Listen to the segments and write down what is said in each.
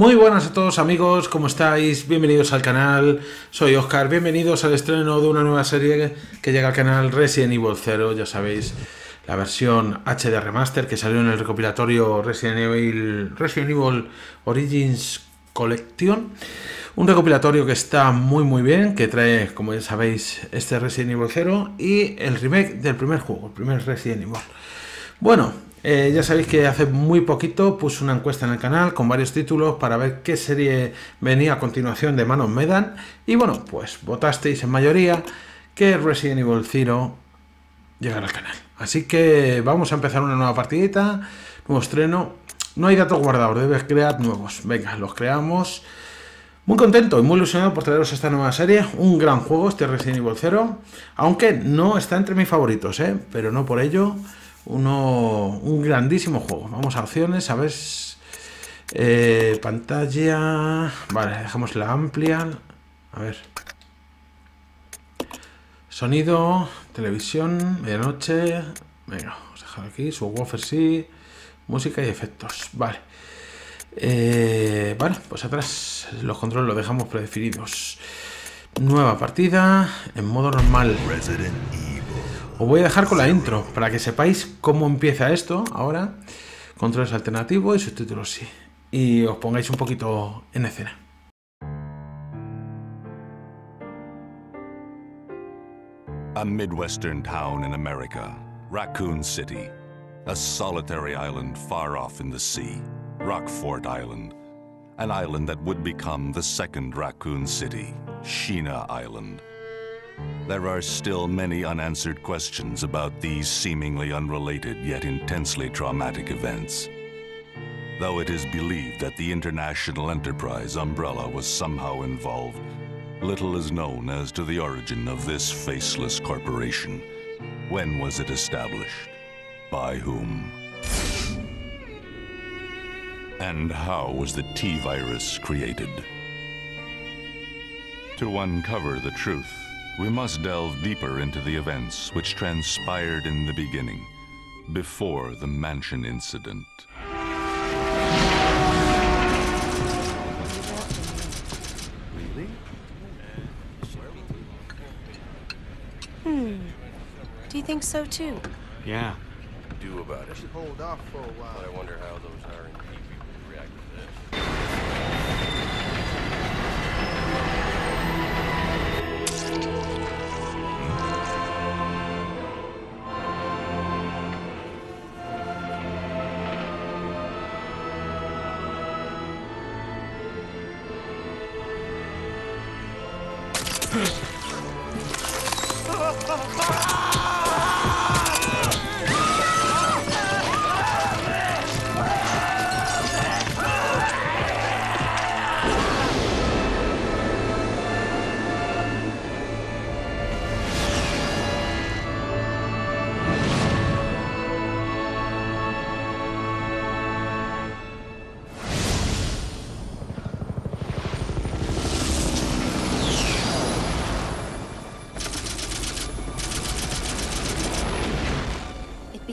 Muy buenas a todos amigos, ¿cómo estáis? Bienvenidos al canal, soy Oscar, bienvenidos al estreno de una nueva serie que llega al canal Resident Evil 0, ya sabéis, la versión HD Remaster que salió en el recopilatorio Resident Evil, Resident Evil Origins Collection. Un recopilatorio que está muy muy bien, que trae, como ya sabéis, este Resident Evil 0 y el remake del primer juego, el primer Resident Evil. Bueno, eh, ya sabéis que hace muy poquito puse una encuesta en el canal con varios títulos para ver qué serie venía a continuación de Manos Medan. Y bueno, pues votasteis en mayoría que Resident Evil 0 llegará al canal. Así que vamos a empezar una nueva partidita, nuevo estreno. No hay datos guardados, debes crear nuevos. Venga, los creamos. Muy contento y muy ilusionado por traeros esta nueva serie. Un gran juego, este Resident Evil 0. Aunque no está entre mis favoritos, ¿eh? pero no por ello uno, un grandísimo juego. Vamos a opciones, a ver. Eh, pantalla. Vale, dejamos la amplia. A ver. Sonido, televisión, medianoche. Venga, vamos a dejar aquí. Subwoofer sí. Música y efectos. Vale. Eh, vale, pues atrás los controles los dejamos predefinidos. Nueva partida en modo normal. Resident os voy a dejar con la intro para que sepáis cómo empieza esto ahora. Controles alternativos y subtítulos sí. Y os pongáis un poquito en escena. A Midwestern town in America, Raccoon City. A solitary island far off in the sea, Rockfort Island. An island that would become the second Raccoon City, Sheena Island. There are still many unanswered questions about these seemingly unrelated yet intensely traumatic events. Though it is believed that the international enterprise umbrella was somehow involved, little is known as to the origin of this faceless corporation. When was it established? By whom? And how was the T-virus created? To uncover the truth, we must delve deeper into the events which transpired in the beginning, before the mansion incident. Hmm. Do you think so too? Yeah. Do about it. Hold off for a while. I wonder how those hiring people react to this. It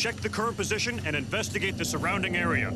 Check the current position and investigate the surrounding area.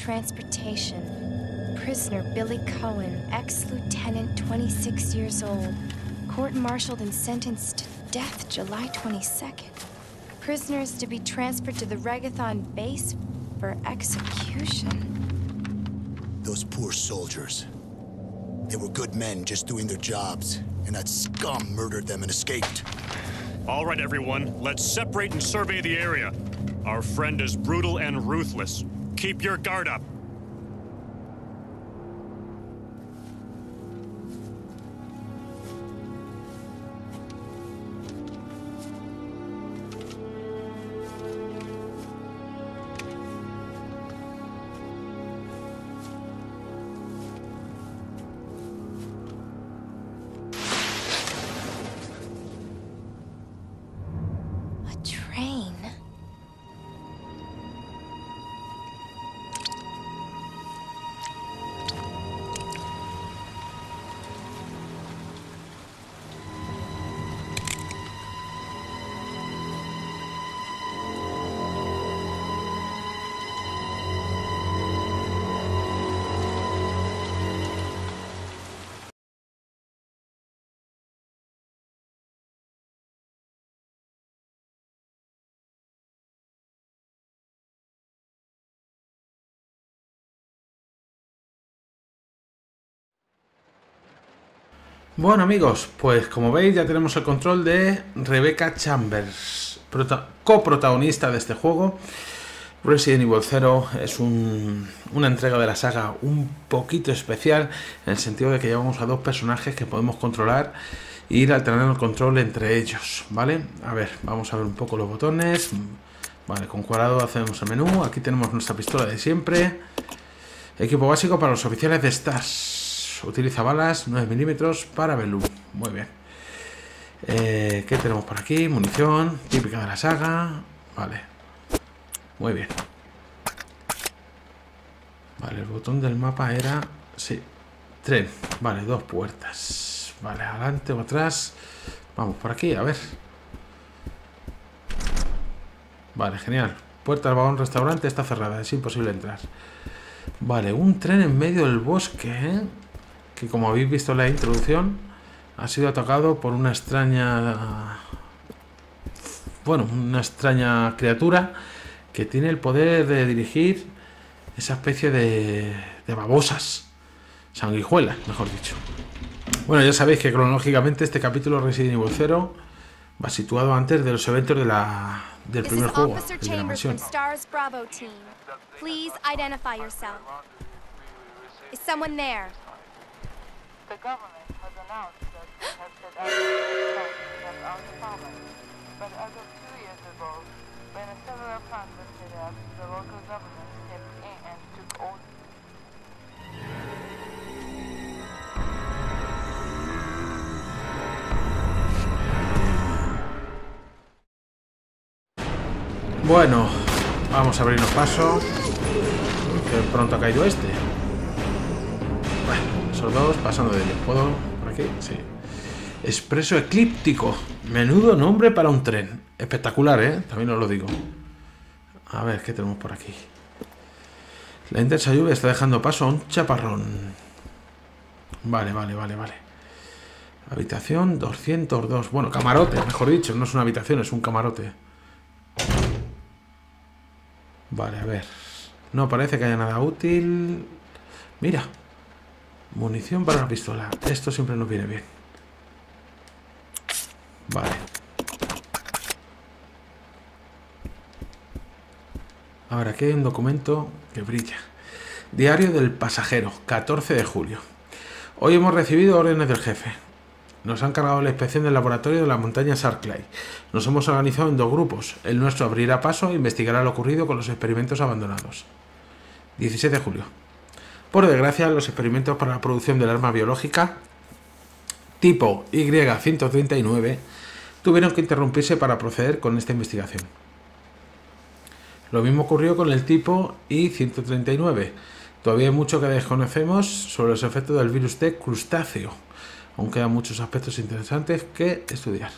Transportation. prisoner Billy Cohen, ex-lieutenant, 26 years old. Court-martialed and sentenced to death July 22nd. Prisoners to be transferred to the Regathon base for execution. Those poor soldiers. They were good men just doing their jobs, and that scum murdered them and escaped. All right, everyone, let's separate and survey the area. Our friend is brutal and ruthless. Keep your guard up. A train. Bueno amigos, pues como veis ya tenemos el control de Rebecca Chambers, prota- coprotagonista de este juego. Resident Evil 0 es un- una entrega de la saga un poquito especial en el sentido de que llevamos a dos personajes que podemos controlar e ir alternando el control entre ellos, ¿vale? A ver, vamos a ver un poco los botones. Vale, con cuadrado hacemos el menú. Aquí tenemos nuestra pistola de siempre. Equipo básico para los oficiales de STARS. Utiliza balas 9 milímetros para Belú. Muy bien. Eh, ¿Qué tenemos por aquí? Munición, típica de la saga. Vale. Muy bien. Vale, el botón del mapa era... Sí. Tren. Vale, dos puertas. Vale, adelante o atrás. Vamos por aquí, a ver. Vale, genial. Puerta del vagón restaurante está cerrada, es imposible entrar. Vale, un tren en medio del bosque, ¿eh? Que como habéis visto en la introducción, ha sido atacado por una extraña... Bueno, una extraña criatura que tiene el poder de dirigir esa especie de, de babosas, sanguijuelas, mejor dicho. Bueno, ya sabéis que cronológicamente este capítulo Resident Evil 0 va situado antes de los eventos de la, del primer juego, de la mansión. from Stars Bravo team. Please identify yourself. Is someone there? The government has announced that it has set out to protect our department. But as of two years ago, when a several plans were set up, the local government stepped in and took all Bueno, vamos a abrirnos paso. Que pronto ha caído este. Esos dos pasando de ellos. ¿Puedo? ¿Por aquí? Sí. Expreso eclíptico. Menudo nombre para un tren. Espectacular, ¿eh? También os lo digo. A ver, ¿qué tenemos por aquí? La intensa lluvia está dejando paso a un chaparrón. Vale, vale, vale, vale. Habitación 202. Bueno, camarote, mejor dicho. No es una habitación, es un camarote. Vale, a ver. No parece que haya nada útil. Mira. Munición para la pistola. Esto siempre nos viene bien. Vale. Ahora, aquí hay un documento que brilla. Diario del pasajero, 14 de julio. Hoy hemos recibido órdenes del jefe. Nos han cargado la inspección del laboratorio de la montaña Sarclay. Nos hemos organizado en dos grupos. El nuestro abrirá paso e investigará lo ocurrido con los experimentos abandonados. 16 de julio. Por desgracia, los experimentos para la producción del arma biológica tipo Y-139 tuvieron que interrumpirse para proceder con esta investigación. Lo mismo ocurrió con el tipo I-139. Todavía hay mucho que desconocemos sobre los efectos del virus T crustáceo. Aún quedan muchos aspectos interesantes que estudiar.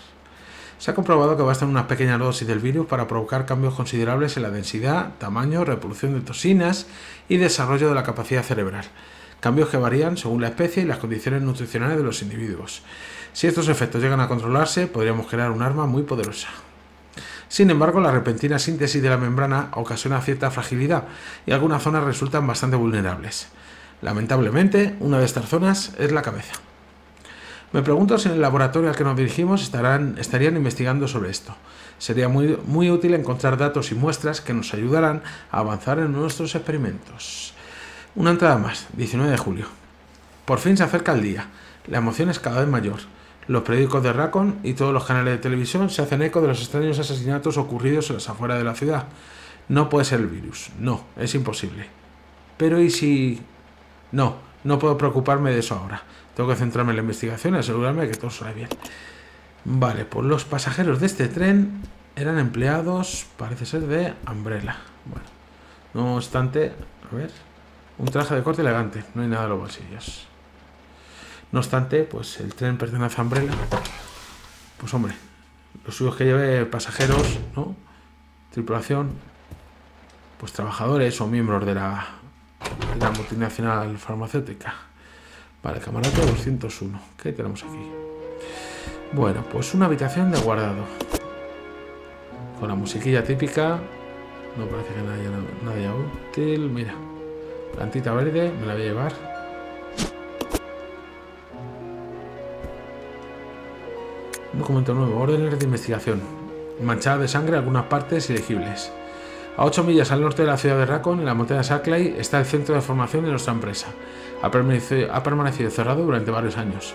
Se ha comprobado que bastan unas pequeñas dosis del virus para provocar cambios considerables en la densidad, tamaño, reproducción de toxinas y desarrollo de la capacidad cerebral. cambios que varían según la especie y las condiciones nutricionales de los individuos. Si estos efectos llegan a controlarse, podríamos crear un arma muy poderosa. Sin embargo, la repentina síntesis de la membrana ocasiona cierta fragilidad y algunas zonas resultan bastante vulnerables. Lamentablemente, una de estas zonas es la cabeza. Me pregunto si en el laboratorio al que nos dirigimos estarán, estarían investigando sobre esto. Sería muy, muy útil encontrar datos y muestras que nos ayudarán a avanzar en nuestros experimentos. Una entrada más, 19 de julio. Por fin se acerca el día. La emoción es cada vez mayor. Los periódicos de Racon y todos los canales de televisión se hacen eco de los extraños asesinatos ocurridos en las afueras de la ciudad. No puede ser el virus. No, es imposible. Pero ¿y si...? No, no puedo preocuparme de eso ahora. Tengo que centrarme en la investigación y asegurarme de que todo sale bien. Vale, pues los pasajeros de este tren eran empleados, parece ser, de Umbrella. Bueno, no obstante, a ver, un traje de corte elegante, no hay nada en los bolsillos. No obstante, pues el tren pertenece a Umbrella. Pues hombre, los suyos que lleve pasajeros, ¿no? Tripulación, pues trabajadores o miembros de la, de la multinacional farmacéutica. Vale, camarote 201. ¿Qué tenemos aquí? Bueno, pues una habitación de guardado. Con la musiquilla típica. No parece que nadie, nadie útil. Mira, plantita verde, me la voy a llevar. Un documento nuevo, órdenes de investigación. Manchada de sangre algunas partes ilegibles. A 8 millas al norte de la ciudad de Racon, en la montaña Sackley, está el centro de formación de nuestra empresa. Ha permanecido, cerrado durante varios años.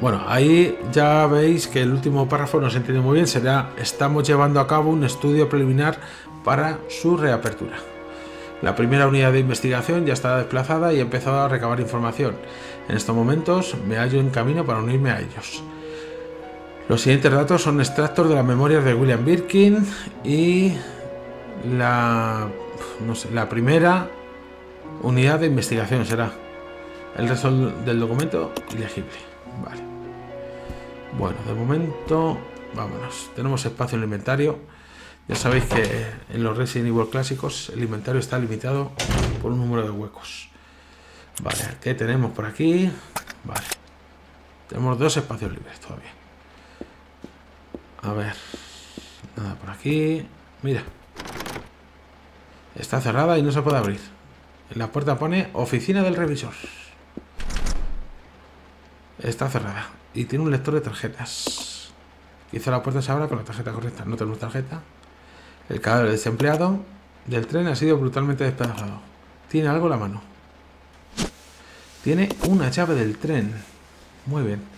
Bueno, ahí ya veis que el último párrafo no se entiende muy bien. Será, estamos llevando a cabo un estudio preliminar para su reapertura. La primera unidad de investigación ya está desplazada y he empezado a recabar información. En estos momentos me hallo en camino para unirme a ellos. Los siguientes datos son extractos de las memorias de William Birkin y la, no sé, la primera unidad de investigación será. El resto del documento ilegible. Vale. Bueno, de momento, vámonos. Tenemos espacio en el inventario. Ya sabéis que en los Resident Evil clásicos el inventario está limitado por un número de huecos. Vale, ¿qué tenemos por aquí? Vale. Tenemos dos espacios libres todavía. A ver. Nada por aquí. Mira. Está cerrada y no se puede abrir. En la puerta pone oficina del revisor. Está cerrada. Y tiene un lector de tarjetas. Quizá la puerta se abra con la tarjeta correcta. No tenemos tarjeta. El cadáver desempleado del tren ha sido brutalmente despedazado. Tiene algo en la mano. Tiene una llave del tren. Muy bien.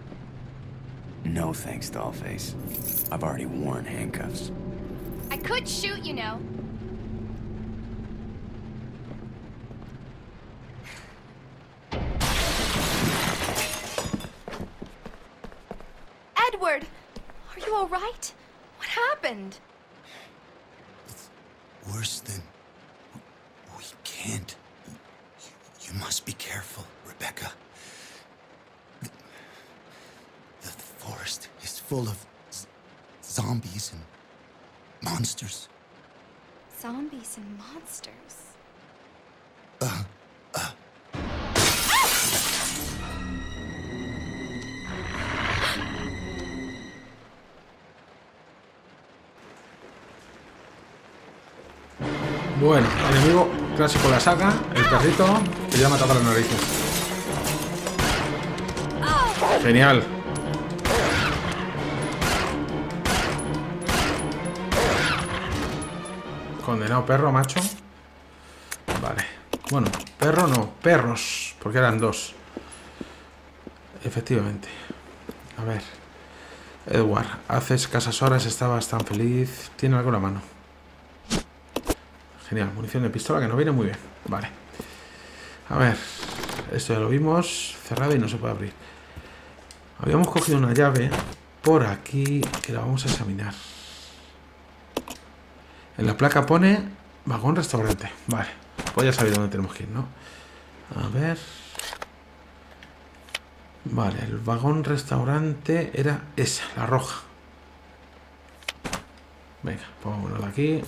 No thanks, Dollface. I've already worn handcuffs. I could shoot, you know. Edward! Are you alright? What happened? Clásico de la saga, el perrito ya me ha tapado las narices. Genial. Condenado perro, macho. Vale. Bueno, perro no, perros, porque eran dos. Efectivamente. A ver. Edward, hace escasas horas estabas tan feliz. Tiene algo en la mano. Genial, munición de pistola que no viene muy bien. Vale. A ver. Esto ya lo vimos. Cerrado y no se puede abrir. Habíamos cogido una llave por aquí que la vamos a examinar. En la placa pone vagón restaurante. Vale. Pues ya sabéis dónde tenemos que ir, ¿no? A ver. Vale, el vagón restaurante era esa, la roja. Venga, pongámoslo aquí.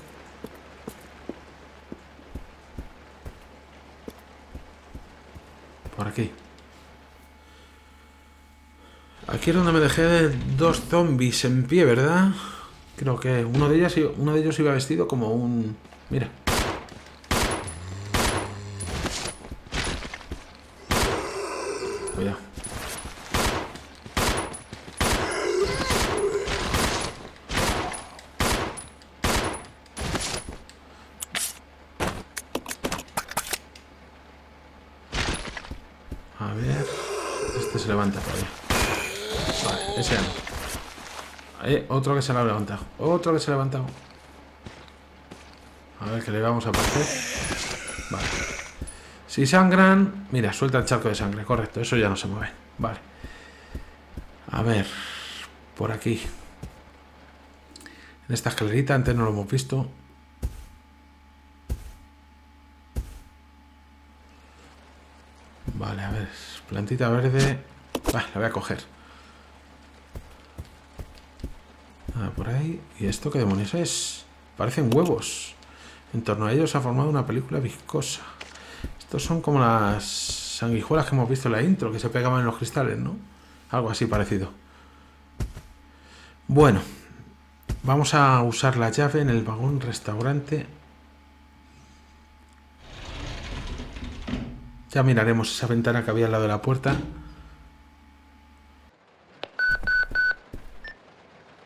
Aquí. Aquí es donde me dejé dos zombies en pie, ¿verdad? Creo que de ellos, uno de ellos iba vestido como un... Mira. Cuidado. A ver. Este se levanta todavía. Vale, ese no. Ahí, otro que se lo ha levantado. Otro que se ha levantado. A ver, que le vamos a aparecer. Vale. Si sangran... Mira, suelta el charco de sangre. Correcto, eso ya no se mueve. Vale. A ver. Por aquí. En esta escalerita, antes no lo hemos visto. Vale, a ver. Plantita verde. Vale, la voy a coger. ¿Y esto qué demonios es? Parecen huevos. En torno a ellos se ha formado una película viscosa. Estos son como las sanguijuelas que hemos visto en la intro, que se pegaban en los cristales, ¿no? Algo así parecido. Bueno, vamos a usar la llave en el vagón restaurante. Ya miraremos esa ventana que había al lado de la puerta.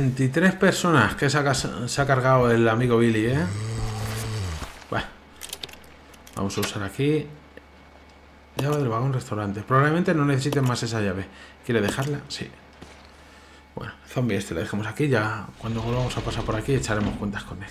...23 personas que se ha, cargado el amigo Billy, ¿eh? Bueno. Vamos a usar aquí... Llave del vagón restaurante. Probablemente no necesiten más esa llave. ¿Quiere dejarla? Sí. Bueno, zombie este lo dejamos aquí. Ya cuando volvamos a pasar por aquí echaremos cuentas con él.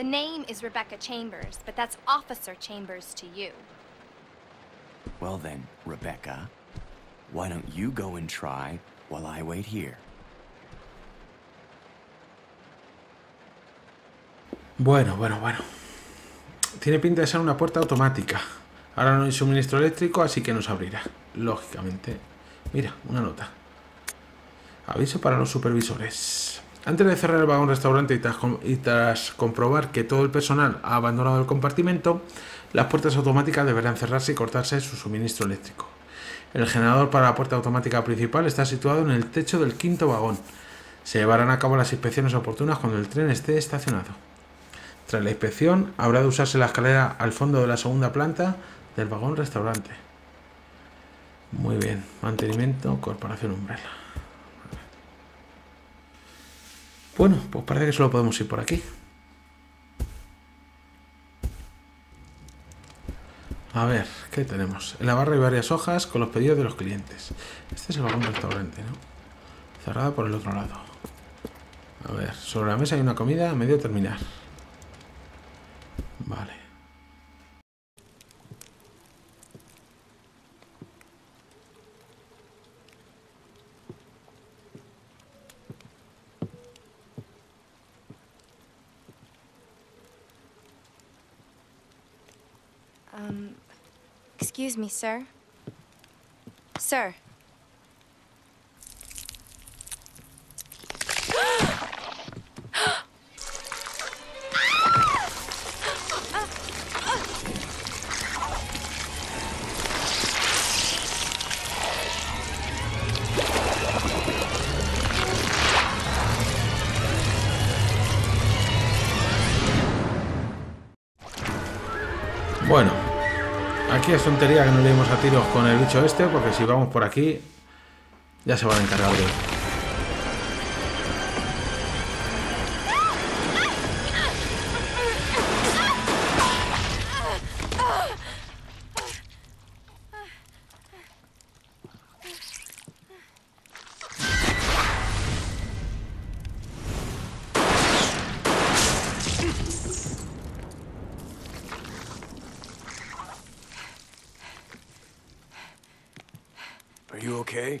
The name is Rebecca Chambers, but that's Officer Chambers to you. Well then, Rebecca, why don't you go and try while I wait here? Bueno, bueno, bueno. Tiene pinta de ser una puerta automática. Ahora no hay suministro eléctrico, así que nos abrirá. Lógicamente. Mira, una nota. Aviso para los supervisores. Antes de cerrar el vagón restaurante y tras, comprobar que todo el personal ha abandonado el compartimento, las puertas automáticas deberán cerrarse y cortarse su suministro eléctrico. El generador para la puerta automática principal está situado en el techo del quinto vagón. Se llevarán a cabo las inspecciones oportunas cuando el tren esté estacionado. Tras la inspección, habrá de usarse la escalera al fondo de la segunda planta del vagón restaurante. Muy bien. Mantenimiento, Corporación Umbrella. Bueno, pues parece que solo podemos ir por aquí. A ver, ¿qué tenemos? En la barra hay varias hojas con los pedidos de los clientes. Este es el vagón restaurante, ¿no? Cerrada por el otro lado. A ver, sobre la mesa hay una comida a medio terminar. Sir. Sir. Es tontería que no le demos a tiros con el bicho este, porque si vamos por aquí, ya se van a encargar de okay?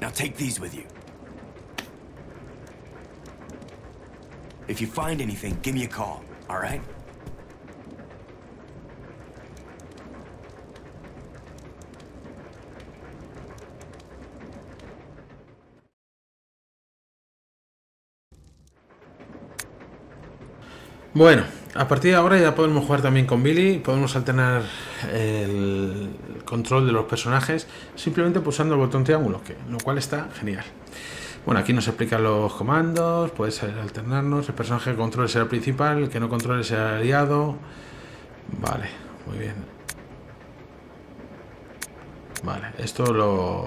Now take these with you. If you find anything, give me a call, all right? Bueno, a partir de ahora ya podemos jugar también con Billy, podemos alternar el control de los personajes simplemente pulsando el botón triángulo, que, lo cual está genial. Bueno, aquí nos explican los comandos, puede ser alternarnos, el personaje que controle será el principal, el que no controle será el aliado. Vale, muy bien. Vale, esto lo,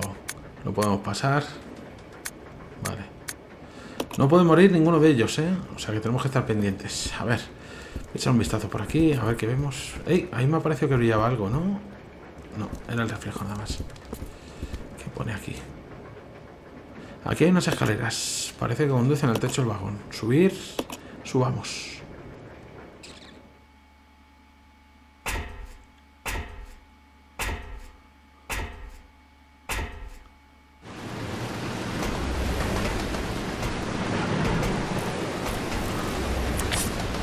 lo podemos pasar. Vale. No puede morir ninguno de ellos, ¿eh? O sea que tenemos que estar pendientes. A ver, echar un vistazo por aquí, a ver qué vemos. ¡Ey! Ahí me ha parecido que brillaba algo, ¿no? No, era el reflejo nada más. ¿Qué pone aquí? Aquí hay unas escaleras. Parece que conducen al techo del vagón. Subir, subamos.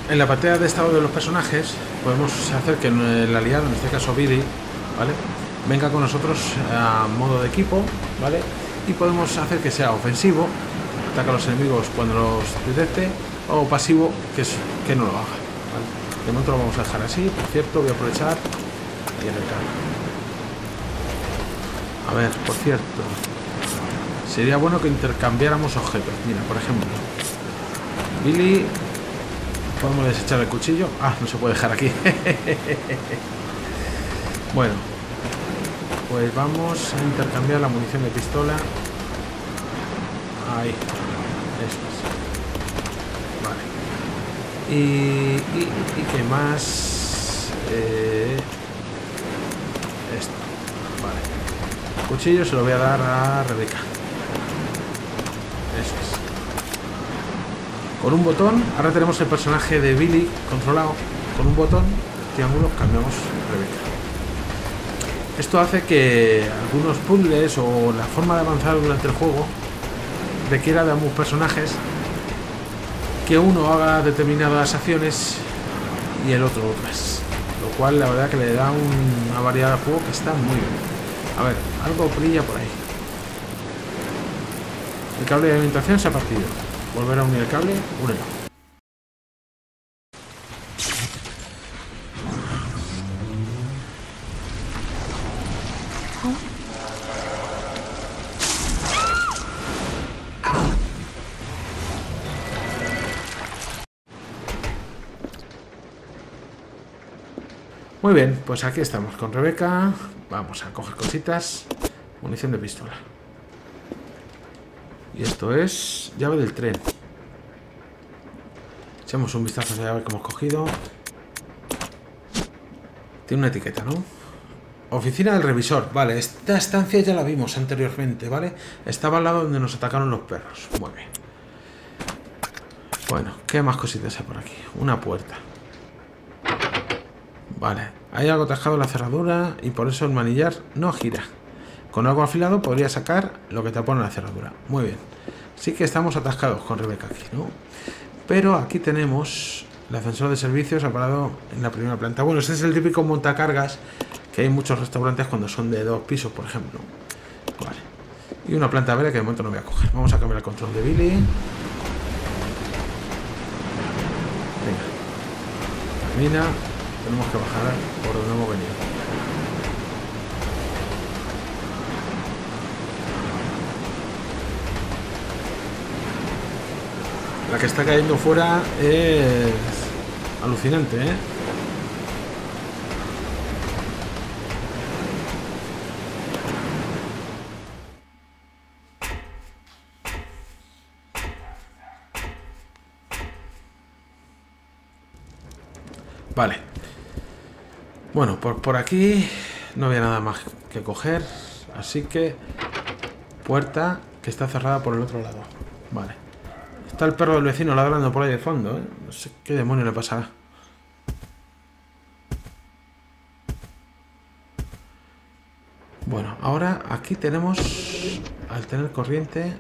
En la pantalla de estado de los personajes podemos hacer que el aliado, en este caso Billy, ¿vale? Venga con nosotros a modo de equipo, ¿vale? Y podemos hacer que sea ofensivo, ataca a los enemigos cuando los detecte, o pasivo, que, es, que no lo haga. ¿vale? De momento lo vamos a dejar así, por cierto, voy a aprovechar y. A ver, por cierto, sería bueno que intercambiáramos objetos. Mira, por ejemplo, Billy ¿Podemos desechar el cuchillo? Ah, no se puede dejar aquí. bueno, pues vamos a intercambiar la munición de pistola. Ahí. Eso es. Vale. Y, y, y qué más. Eh, cuchillo se lo voy a dar a Rebeca. Eso es. Con un botón, ahora tenemos el personaje de Billy controlado. Con un botón, triángulo, cambiamos Rebeca. Esto hace que algunos puzzles o la forma de avanzar durante el juego requiera de ambos personajes que uno haga determinadas acciones y el otro otras. Lo cual la verdad que le da un- una variedad al juego que está muy bien. A ver, algo brilla por ahí. El cable de alimentación se ha partido. Volver a unir el cable, únelo. Muy bien, pues aquí estamos con Rebeca. Vamos a coger cositas. Munición de pistola. Y esto es llave del tren. Echamos un vistazo a la llave que hemos cogido. Tiene una etiqueta, ¿no? Oficina del revisor. Vale, esta estancia ya la vimos anteriormente, ¿vale? Estaba al lado donde nos atacaron los perros. Muy bien. Bueno, ¿qué más cositas hay por aquí? Una puerta. Vale, hay algo atascado en la cerradura y por eso el manillar no gira. Con algo afilado podría sacar lo que te pone la cerradura. Muy bien. Sí que estamos atascados con Rebeca aquí, ¿no? Pero aquí tenemos el ascensor de servicios ha parado en la primera planta. Bueno, este es el típico montacargas que hay en muchos restaurantes cuando son de dos pisos, por ejemplo. Vale. Y una planta verde que de momento no voy a coger. Vamos a cambiar el control de Billy. Venga. Tenemos que bajar por donde hemos venido. La que está cayendo fuera es alucinante, ¿eh? Vale. Bueno, por, por aquí no había nada más que coger. Así que... Puerta que está cerrada por el otro lado. Vale. Está el perro del vecino ladrando por ahí de fondo, ¿eh? No sé qué demonio le pasará. Bueno, ahora aquí tenemos, al tener corriente,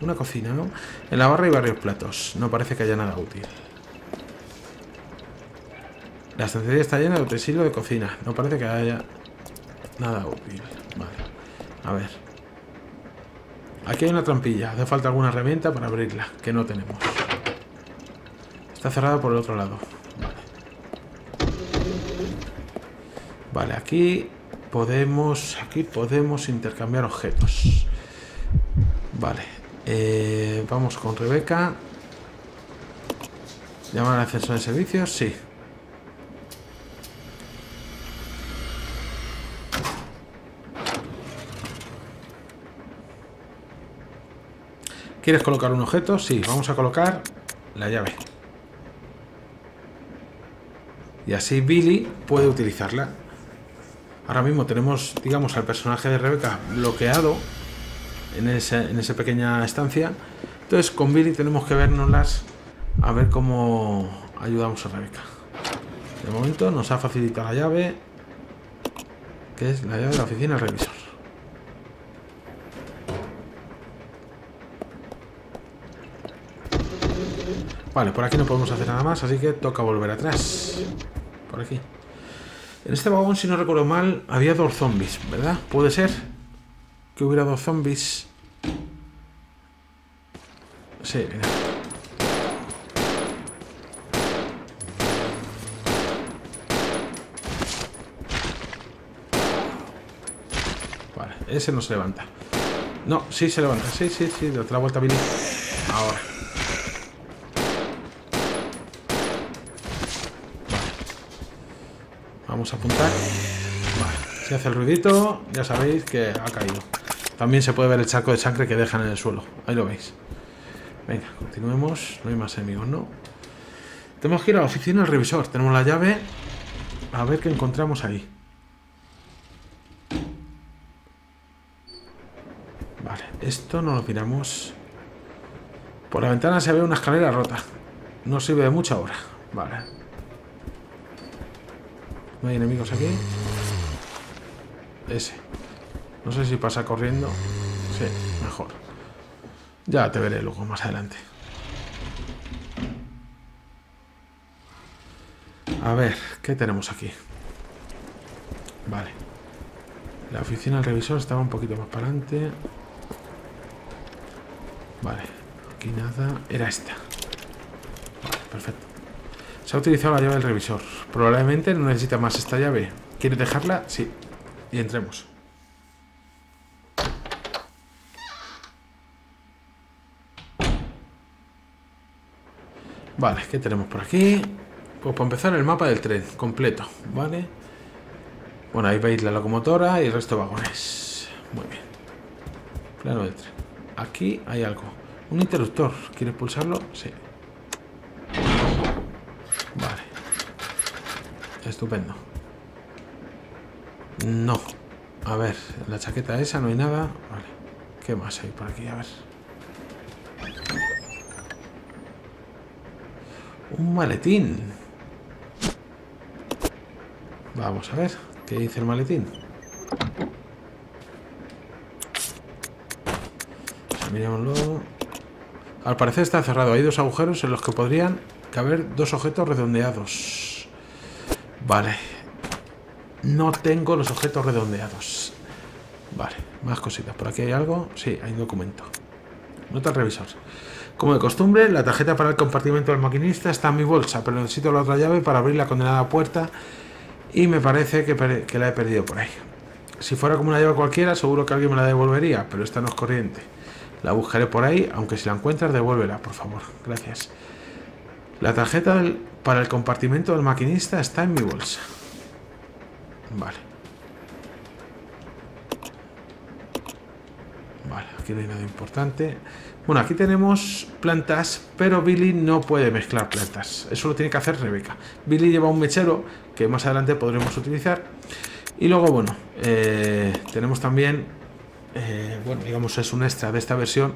una cocina, ¿no? En la barra hay varios platos. No parece que haya nada útil. La estantería está llena de utensilio de cocina. No parece que haya nada útil. Vale. A ver. Aquí hay una trampilla. Hace falta alguna herramienta para abrirla, que no tenemos. Está cerrada por el otro lado. Vale. Vale, aquí podemos... Aquí podemos intercambiar objetos. Vale. Eh, vamos con Rebeca. ¿Llaman al ascensor de servicios? Sí. ¿Quieres colocar un objeto? Sí, vamos a colocar la llave. Y así Billy puede utilizarla. Ahora mismo tenemos, digamos, al personaje de Rebeca bloqueado en, ese, en esa pequeña estancia. Entonces con Billy tenemos que vernoslas a ver cómo ayudamos a Rebeca. De momento nos ha facilitado la llave, que es la llave de la oficina revisor. Vale, por aquí no podemos hacer nada más, así que toca volver atrás. Por aquí. En este vagón, si no recuerdo mal, había dos zombies, ¿verdad? ¿Puede ser? Que hubiera dos zombies. Sí, mira. Vale, ese no se levanta. No, sí se levanta. Sí, sí, sí. De otra vuelta, Billy. Ahora. Vamos a apuntar. Vale. Si hace el ruidito, ya sabéis que ha caído. También se puede ver el charco de sangre que dejan en el suelo. Ahí lo veis. Venga, continuemos. No hay más enemigos, ¿no? Tenemos que ir a la oficina del revisor. Tenemos la llave. A ver qué encontramos ahí. Esto no lo miramos. Por la ventana se ve una escalera rota. No sirve de mucho ahora. Vale. ¿No hay enemigos aquí? Ese. No sé si pasa corriendo. Sí, mejor. Ya te veré luego más adelante. A ver, ¿qué tenemos aquí? Vale. La oficina del revisor estaba un poquito más para adelante. Vale. Aquí nada. Era esta. Vale, perfecto. Se ha utilizado la llave del revisor. Probablemente no necesita más esta llave. ¿Quieres dejarla? Sí. Y entremos. Vale, ¿qué tenemos por aquí? Pues para empezar el mapa del tren, completo, ¿vale? Bueno, ahí veis la locomotora y el resto de vagones. Muy bien. Plano del tren. Aquí hay algo. Un interruptor. ¿Quieres pulsarlo? Sí. Vale. Estupendo. No. A ver, la chaqueta esa no hay nada. Vale. ¿Qué más hay por aquí? A ver. Un maletín. Vamos a ver. ¿Qué dice el maletín? Mirémoslo. Al parecer está cerrado. Hay dos agujeros en los que podrían caber dos objetos redondeados. Vale. No tengo los objetos redondeados. Vale, más cositas. ¿Por aquí hay algo? Sí, hay un documento. Nota al revisor. Como de costumbre, la tarjeta para el compartimento del maquinista está en mi bolsa, pero necesito la otra llave para abrir la condenada puerta y me parece que, que la he perdido por ahí. Si fuera como una llave cualquiera, seguro que alguien me la devolvería, pero esta no es corriente. La buscaré por ahí, aunque si la encuentras, devuélvela, por favor. Gracias. La tarjeta para el compartimento del maquinista está en mi bolsa. Vale. Vale, aquí no hay nada importante. Bueno, aquí tenemos plantas, pero Billy no puede mezclar plantas. Eso lo tiene que hacer Rebeca. Billy lleva un mechero que más adelante podremos utilizar. Y luego, bueno, eh, tenemos también, eh, bueno, digamos es un extra de esta versión,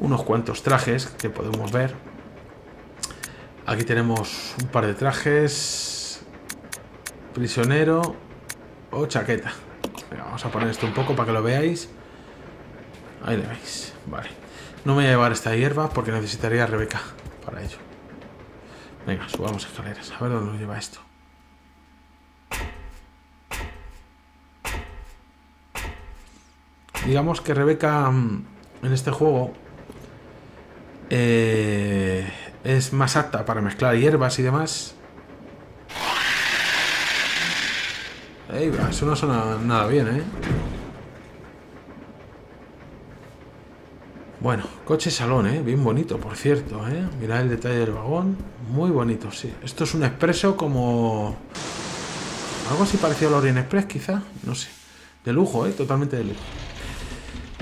unos cuantos trajes que podemos ver. Aquí tenemos un par de trajes, prisionero o chaqueta. Venga, vamos a poner esto un poco para que lo veáis. Ahí le veis, vale. No me voy a llevar esta hierba porque necesitaría a Rebeca para ello. Venga, subamos escaleras. A ver dónde nos lleva esto. Digamos que Rebeca mm, en este juego eh, es más apta para mezclar hierbas y demás. Eso no suena nada bien, ¿eh? Bueno, coche salón, ¿eh? Bien bonito, por cierto, ¿eh? Mirad el detalle del vagón. Muy bonito, sí. Esto es un expreso como... Algo así parecido al Orient Express, quizá. No sé. De lujo, ¿eh? Totalmente de lujo.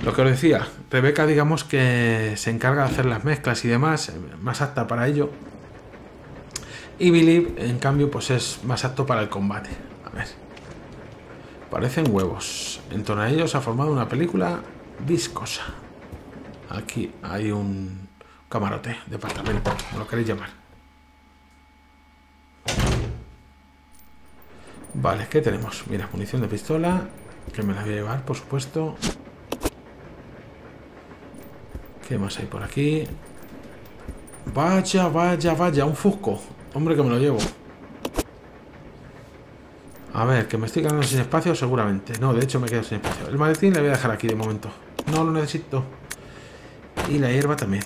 Lo que os decía, Rebeca, digamos que se encarga de hacer las mezclas y demás, eh, más apta para ello. Y Billy, en cambio, pues es más apto para el combate. A ver. Parecen huevos. En torno a ellos ha formado una película viscosa. Aquí hay un camarote, departamento, como lo queréis llamar. Vale, ¿qué tenemos? Mira, munición de pistola, que me la voy a llevar, por supuesto. ¿Qué más hay por aquí? Vaya, vaya, vaya, un fusco. Hombre, que me lo llevo. A ver, que me estoy quedando sin espacio seguramente. No, de hecho me quedo sin espacio. El maletín le voy a dejar aquí de momento. No lo necesito. Y la hierba también.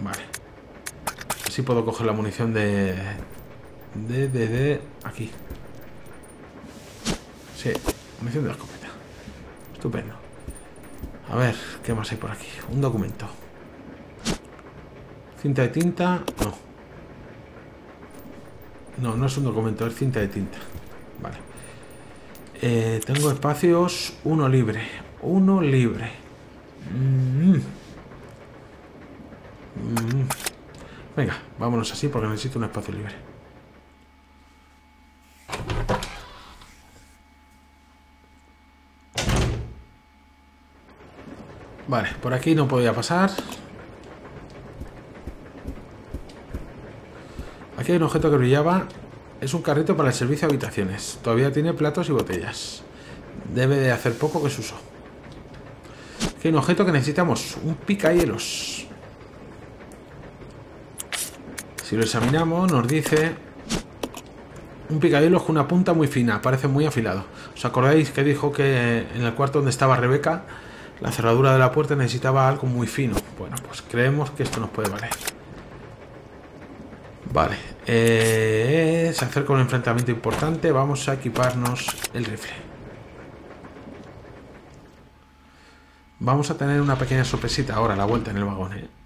Vale. Así puedo coger la munición de... De, de, de... Aquí. Sí, munición de la escopeta. Estupendo. A ver, ¿qué más hay por aquí? Un documento. Cinta de tinta. No. No, no es un documento, es cinta de tinta. Vale. Eh, tengo espacios. Uno libre. Uno libre. Mm. Mm. Venga, vámonos así porque necesito un espacio libre. Vale, por aquí no podía pasar. Aquí hay un objeto que brillaba. Es un carrito para el servicio de habitaciones. Todavía tiene platos y botellas. Debe de hacer poco que se usó. Aquí hay un objeto que necesitamos. Un picahielos. Si lo examinamos, nos dice... Un picahielos con una punta muy fina. Parece muy afilado. ¿Os acordáis que dijo que en el cuarto donde estaba Rebeca... La cerradura de la puerta necesitaba algo muy fino. Bueno, pues creemos que esto nos puede valer. Vale. Eh, se acerca un enfrentamiento importante. Vamos a equiparnos el rifle. Vamos a tener una pequeña sorpresita ahora la vuelta en el vagón. ¿eh?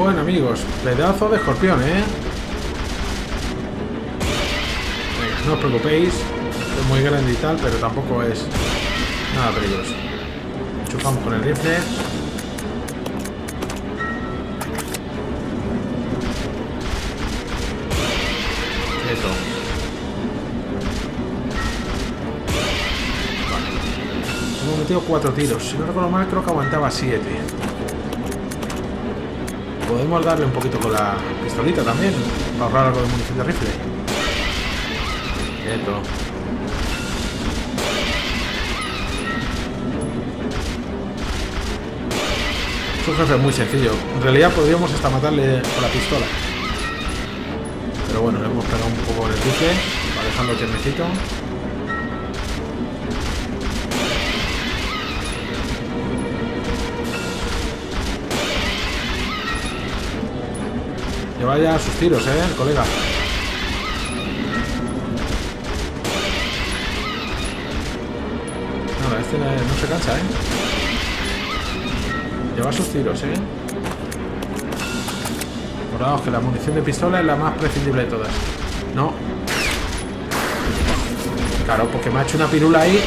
Bueno amigos, pedazo de escorpión, ¿eh? No os preocupéis. Es muy grande y tal, pero tampoco es nada peligroso. Chupamos con el rifle. Vale. Hemos metido cuatro tiros. Si no recuerdo mal, creo que aguantaba siete. Podemos darle un poquito con la pistolita también, para ahorrar algo de munición de rifle. Quieto. Es muy sencillo. En realidad podríamos hasta matarle con la pistola. Pero bueno, le hemos pegado un poco el rifle para dejarlo tiernecito. Que vaya a sus tiros, eh, el colega. Nada, este no se cansa, eh. Lleva sus tiros, eh. Acordaos que la munición de pistola es la más prescindible de todas. No. Claro, porque me ha hecho una pirula ahí.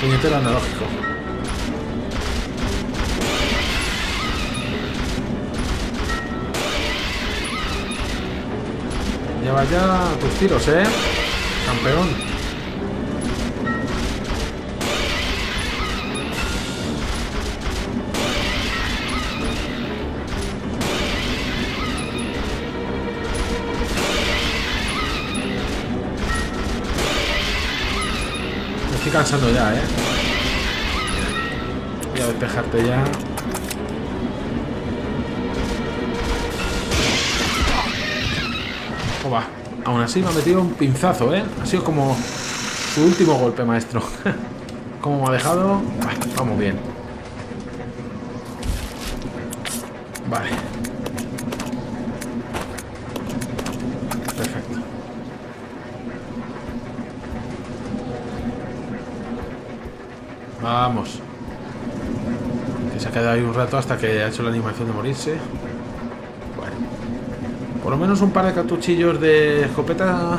Puñetero analógico. Lleva ya tus tiros, ¿eh? Campeón. Me estoy cansando ya, ¿eh? Voy a despejarte ya. Aún así me ha metido un pinzazo, ¿eh? Ha sido como su último golpe, maestro. como me ha dejado... Vale, vamos bien. Vale. Perfecto. Vamos. Que se ha quedado ahí un rato hasta que ha hecho la animación de morirse. Por lo menos un par de cartuchillos de escopeta,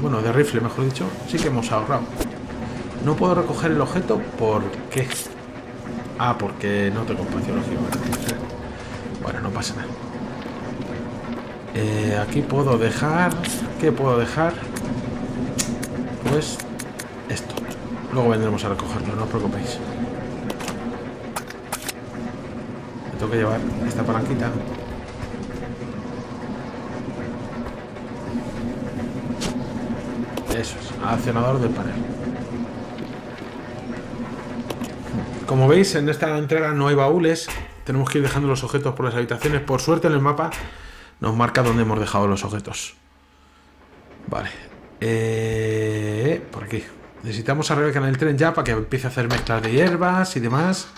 bueno, de rifle, mejor dicho, sí que hemos ahorrado. No puedo recoger el objeto, ¿por qué? Ah, porque no tengo espacio. Bueno, no pasa nada. Eh, aquí puedo dejar... ¿Qué puedo dejar? Pues esto. Luego vendremos a recogerlo, no os preocupéis. Tengo que llevar esta palanquita. Eso es, accionador del panel. Como veis, en esta entrega no hay baúles. Tenemos que ir dejando los objetos por las habitaciones. Por suerte en el mapa nos marca dónde hemos dejado los objetos. Vale. Eh, por aquí. Necesitamos a Rebeca en el tren ya para que empiece a hacer mezclas de hierbas y demás.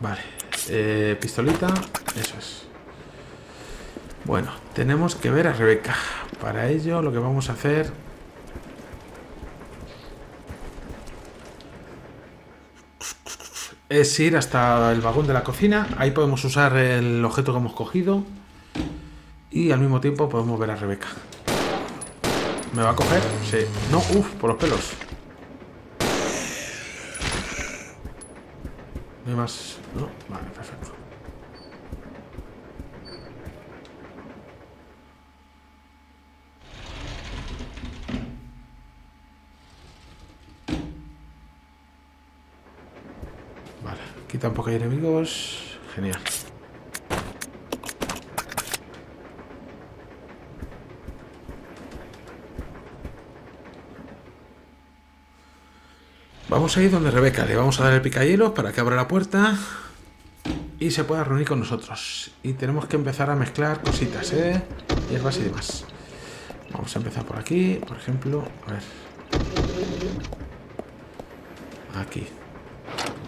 Vale. Eh, pistolita. Eso es. Bueno, tenemos que ver a Rebeca. Para ello lo que vamos a hacer... es ir hasta el vagón de la cocina. Ahí podemos usar el objeto que hemos cogido. Y al mismo tiempo podemos ver a Rebeca. ¿Me va a coger? Sí. No, uff, por los pelos. No hay más. No, vale, perfecto. Vale, aquí tampoco hay enemigos. Genial. Vamos a ir donde Rebeca, le vamos a dar el picahielos para que abra la puerta y se pueda reunir con nosotros. Y tenemos que empezar a mezclar cositas, ¿eh? Hierbas y demás. Vamos a empezar por aquí, por ejemplo. A ver. Aquí.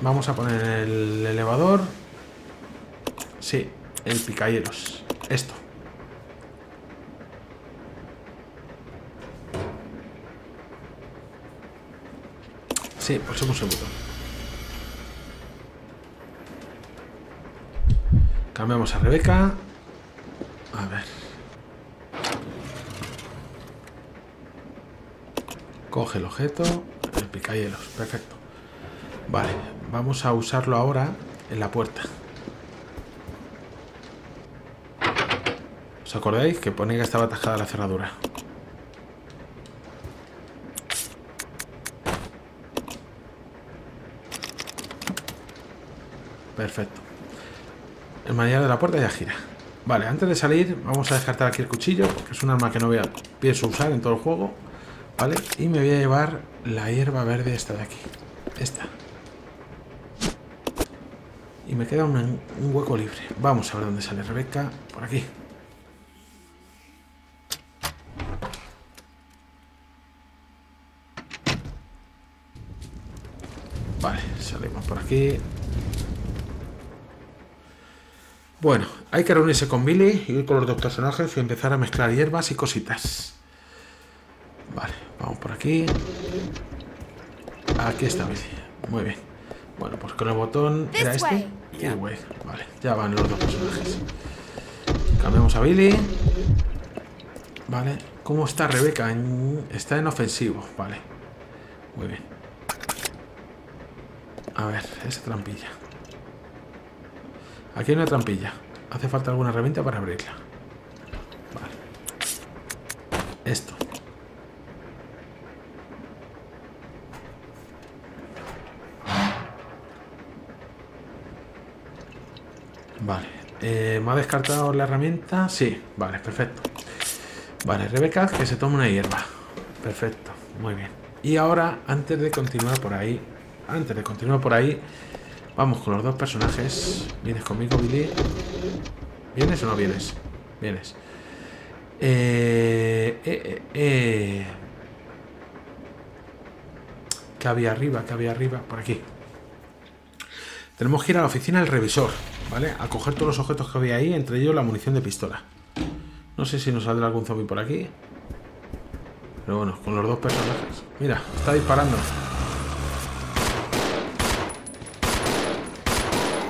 Vamos a poner el elevador. Sí, el picahielos. Esto. Sí, pulsemos el botón. Cambiamos a Rebeca. A ver. Coge el objeto. El picahielos. Perfecto. Vale. Vamos a usarlo ahora en la puerta. ¿Os acordáis? Que pone que estaba atajada la cerradura. Perfecto. El manillar de la puerta ya gira. Vale, antes de salir vamos a descartar aquí el cuchillo, porque es un arma que no voy a, pienso usar en todo el juego. Vale, y me voy a llevar la hierba verde esta de aquí. Esta. Y me queda un, hueco libre. Vamos a ver dónde sale Rebeca. Por aquí. Vale, salimos por aquí. Bueno, hay que reunirse con Billy, ir con los dos personajes y empezar a mezclar hierbas y cositas. Vale, vamos por aquí. Aquí está Billy. Muy bien. Bueno, pues con el botón era este. Y el way. Vale, ya van los dos personajes. Cambiamos a Billy. Vale. ¿Cómo está Rebeca? En- Está en ofensivo. Vale. Muy bien. A ver, esa trampilla. Aquí hay una trampilla. Hace falta alguna herramienta para abrirla. Vale. Esto. Vale. Eh, ¿Me ha descartado la herramienta? Sí. Vale, perfecto. Vale, Rebeca, que se tome una hierba. Perfecto. Muy bien. Y ahora, antes de continuar por ahí, antes de continuar por ahí, vamos con los dos personajes. ¿Vienes conmigo, Billy? ¿Vienes o no vienes? Vienes. Eh, eh, eh, eh. ¿Qué había arriba? ¿Qué había arriba? Por aquí. Tenemos que ir a la oficina del revisor, ¿vale? A coger todos los objetos que había ahí, entre ellos la munición de pistola. No sé si nos saldrá algún zombie por aquí. Pero bueno, con los dos personajes. Mira, está disparando.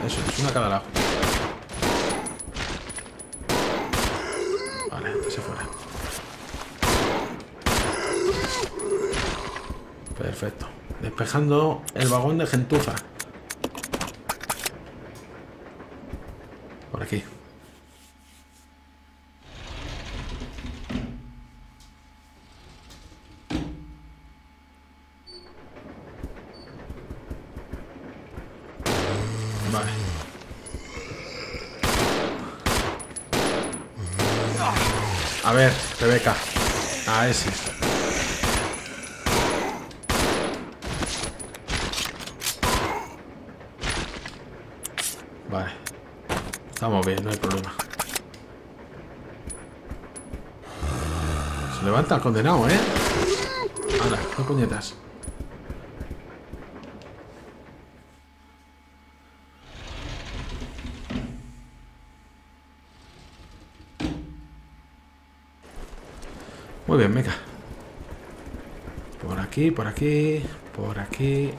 Eso, es una cada lado. Vale, se fuera. Perfecto. Despejando el vagón de gentuza. Por aquí. Vale. A ver, Rebeca. A ese. Vale. Estamos bien, no hay problema. Se levanta el condenado, ¿eh? Ahora, no puñetas. Muy bien, venga. Por aquí, por aquí, por aquí.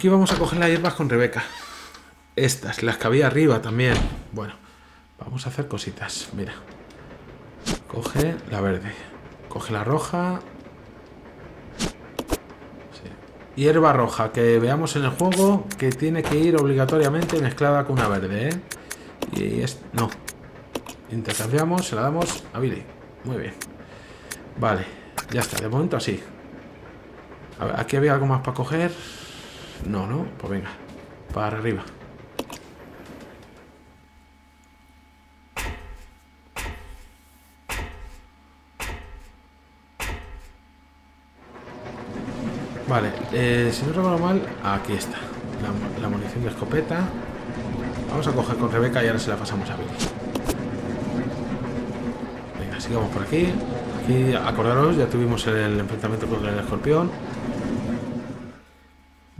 Aquí vamos a coger las hierbas con Rebeca. Estas, las que había arriba también. Bueno, vamos a hacer cositas. Mira. Coge la verde. Coge la roja. Hierba roja, que veamos en el juego que tiene que ir obligatoriamente mezclada con una verde, ¿eh? Y es... No. Intercambiamos, se la damos a Billy. Muy bien. Vale, ya está. De momento así. A ¿aquí había algo más para coger? No, ¿no? Pues venga. Para arriba. Vale, eh, si no recuerdo mal, aquí está. La, la munición de escopeta. Vamos a coger con Rebeca y ahora se la pasamos a Billy. Venga, sigamos por aquí. Aquí, acordaros, ya tuvimos el enfrentamiento con el escorpión.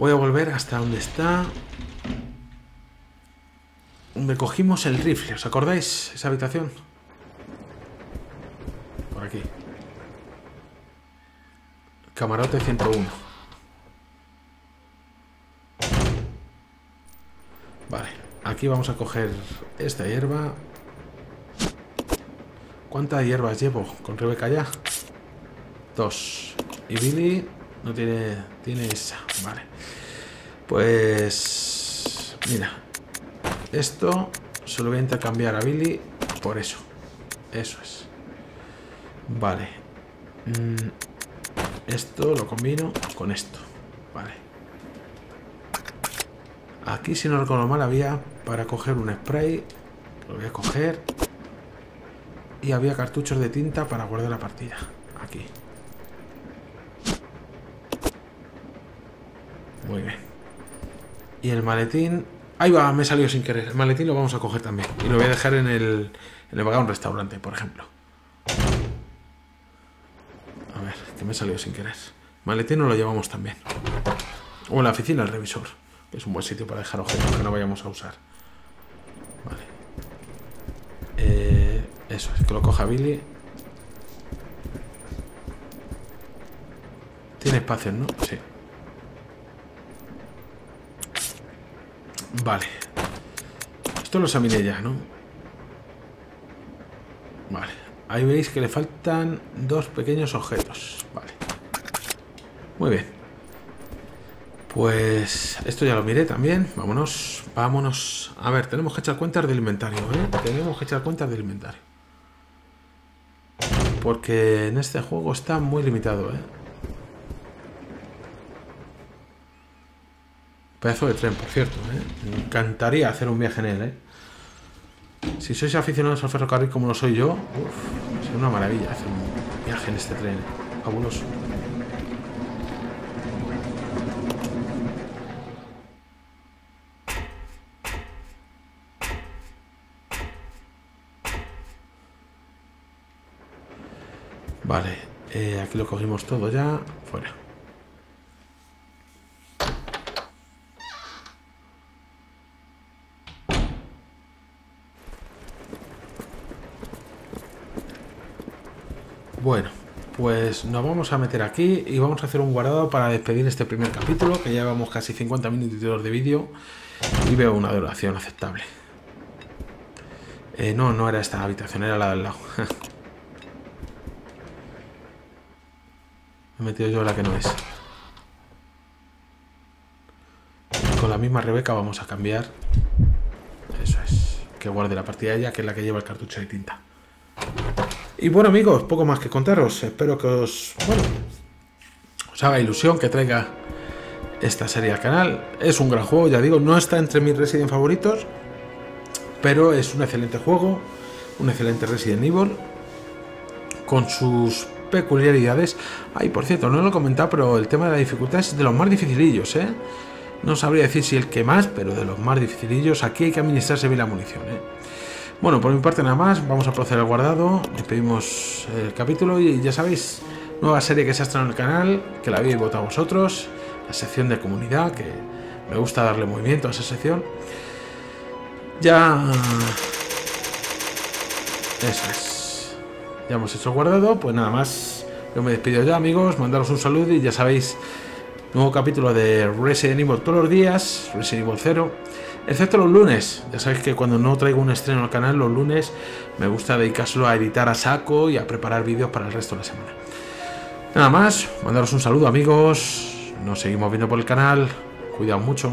Voy a volver hasta donde está. Donde cogimos el rifle. ¿Os acordáis? Esa habitación. Por aquí. Camarote 101. Vale. Aquí vamos a coger esta hierba. ¿Cuántas hierbas llevo con Rebeca ya? Dos. Y Billy no tiene... Tiene esa. Vale. Pues... Mira. Esto se lo voy a intercambiar a Billy por eso. Eso es. Vale. Mm, esto lo combino con esto. Vale. Aquí, si no recuerdo mal, había para coger un spray. Lo voy a coger. Y había cartuchos de tinta para guardar la partida. Aquí. Muy bien. Y el maletín... Ahí va, me salió sin querer. El maletín lo vamos a coger también. Y lo voy a dejar en el, en el vagón restaurante, por ejemplo. A ver, que me salió sin querer. Maletín no lo llevamos también. O en la oficina del revisor. Es un buen sitio para dejar objetos que no vayamos a usar. Vale. Eh, eso, es que lo coja Billy. Tiene espacio, ¿no? Sí. Vale. Esto lo examiné ya, ¿no? Vale. Ahí veis que le faltan dos pequeños objetos. Vale. Muy bien. Pues esto ya lo miré también. Vámonos, vámonos. A ver, tenemos que echar cuentas del inventario, ¿eh? Tenemos que echar cuentas del inventario. Porque en este juego está muy limitado, ¿eh? Pedazo de tren, por cierto, ¿eh? Me encantaría hacer un viaje en él, ¿eh? Si sois aficionados al ferrocarril como lo soy yo, uf, sería una maravilla hacer un viaje en este tren. Fabuloso. Vale, eh, aquí lo cogimos todo ya. Fuera. Bueno, nos vamos a meter aquí y vamos a hacer un guardado para despedir este primer capítulo, que ya llevamos casi 50 minutos de vídeo y veo una duración aceptable. Eh, no, no era esta habitación, era la del lado. Me he metido yo la que no es. Con la misma Rebeca vamos a cambiar. Eso es. Que guarde la partida ella, que es la que lleva el cartucho de tinta. Y bueno amigos, poco más que contaros. Espero que os, bueno, os haga ilusión que traiga esta serie al canal. Es un gran juego, ya digo, no está entre mis Resident favoritos, pero es un excelente juego, un excelente Resident Evil, con sus peculiaridades. Ay, por cierto, no lo he comentado, pero el tema de la dificultad es de los más dificilillos, ¿eh? No sabría decir si el que más, pero de los más dificilillos. Aquí hay que administrarse bien la munición, ¿eh? Bueno, por mi parte nada más, vamos a proceder al guardado, despedimos el capítulo y ya sabéis, nueva serie que se ha estrenado en el canal, que la habéis votado vosotros, la sección de comunidad, que me gusta darle movimiento a esa sección. Ya... Eso es. Ya hemos hecho el guardado, pues nada más, yo me despido ya amigos, mandaros un saludo y ya sabéis Nuevo capítulo de Resident Evil todos los días, Resident Evil 0, excepto los lunes. Ya sabéis que cuando no traigo un estreno al canal, los lunes me gusta dedicárselo a editar a saco y a preparar vídeos para el resto de la semana. Nada más, mandaros un saludo amigos, nos seguimos viendo por el canal, cuidaos mucho.